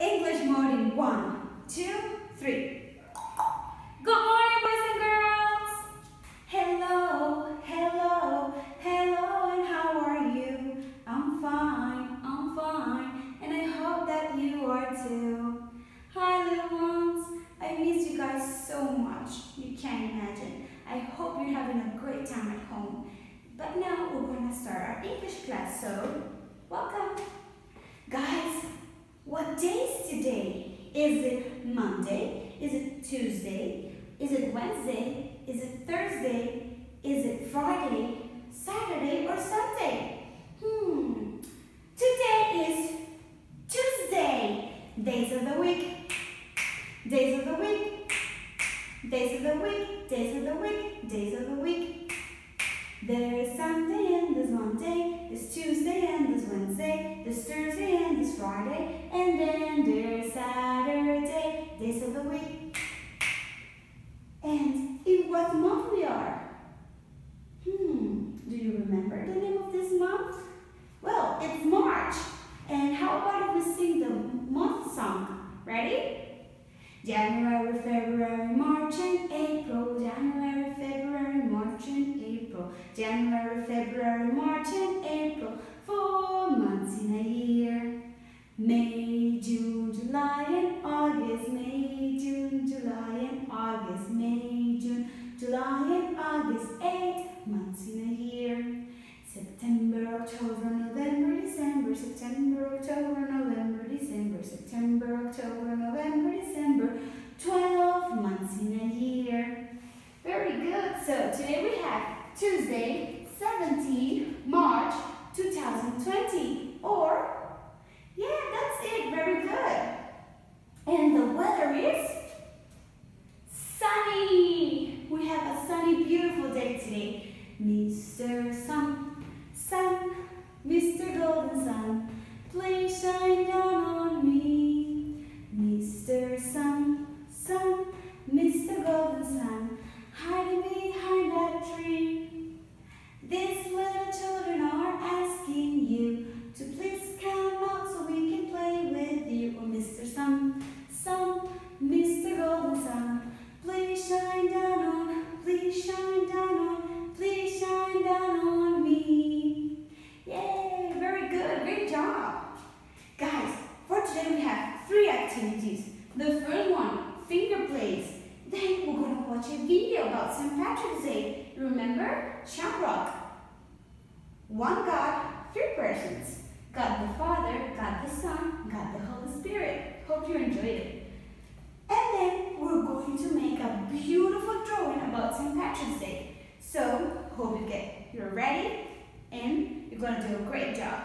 English mode in one, two, three. Good morning, boys and girls. Hello, hello, hello, and how are you? I'm fine, I'm fine, and I hope that you are too. Hi, little ones. I miss you guys so much. You can't imagine. I hope you're having a great time at home. But now we're going to start our English class, so welcome. Guys, what day is today? Is it Monday? Is it Tuesday? Is it Wednesday? Is it Thursday? Is it Friday? Saturday or Sunday? Hmm. Today is Tuesday. Days of the week. Days of the week. Days of the week. Days of the week. Days of the week. There's Sunday and there's Monday, there's Tuesday and there's Wednesday, there's Thursday and there's Friday, and then there's Saturday, days of the week. And in what month we are? Hmm, do you remember the name of this month? Well, it's March. And how about if we sing the month song? Ready? January, February, March, and April. January, February, March, and April. January, February, March, and April. Four months in a year. May, June, July, and August. May, June, July, and August. May, June, July, and August. Eight months in a year. September, October, November, December, September, October, November, December, September, October, November, December, 12 months in a year. Very good. So today we have Tuesday, 17 March 2020. Or, yeah, that's it. Very good. And the weather is sunny. We have a sunny, beautiful day today. Mr. Sun Little children are asking you to please come out so we can play with you. Oh, Mr. Sun, Sun, Mr. Golden Sun, please shine down on, please shine down on, please shine down on me. Yay, very good, great job. Guys, for today we have three activities. The first one, finger plays. Then we're going to watch a video about St. Patrick's Day. Remember? Shamrock. One God, three persons. God the Father, God the Son, God the Holy Spirit. Hope you enjoyed it. And then we're going to make a beautiful drawing about St. Patrick's Day. So, hope you get, you're ready and you're going to do a great job.